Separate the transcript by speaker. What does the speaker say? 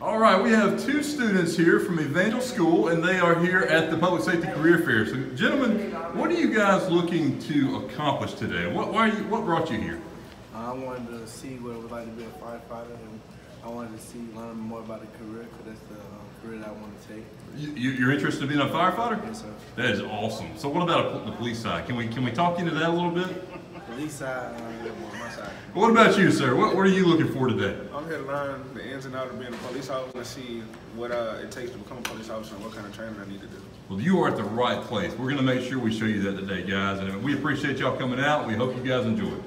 Speaker 1: All right, we have two students here from Evangel School, and they are here at the Public Safety Career Fair. So, gentlemen, what are you guys looking to accomplish today? What, why are you, what brought you here?
Speaker 2: I wanted to see what it was like to be a firefighter, and I wanted to see, learn more about the career, because that's the uh, career that I want to take.
Speaker 1: You, you- you're interested in being a firefighter?
Speaker 2: Yes, sir.
Speaker 1: That is awesome. So, what about the police side? Can we can we talk into that a little bit?
Speaker 2: Police side, uh, on my side.
Speaker 1: What about you, sir? What, what are you looking for today?
Speaker 3: I'm here to learn the ins and outs of being a police officer and see what uh, it takes to become a police officer and what kind of training I need to do.
Speaker 1: Well, you are at the right place. We're going to make sure we show you that today, guys. And we appreciate y'all coming out. We hope you guys enjoy it.